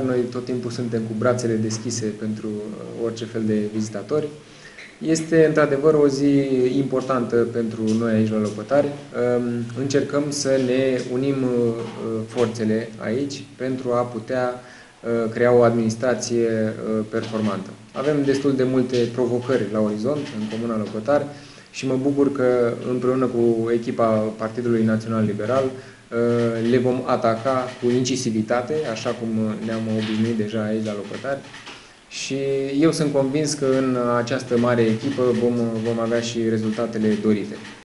Noi tot timpul suntem cu brațele deschise pentru uh, orice fel de vizitatori. Este într-adevăr o zi importantă pentru noi aici la Lopătari. Um, încercăm să ne unim uh, forțele aici pentru a putea uh, crea o administrație performantă. Avem destul de multe provocări la orizont în Comuna Lopătari și mă bucur că împreună cu echipa Partidului Național Liberal uh, le vom ataca cu incisivitate, așa cum ne-am obișnuit deja aici la Lopătari. Și eu sunt convins că în această mare echipă vom, vom avea și rezultatele dorite.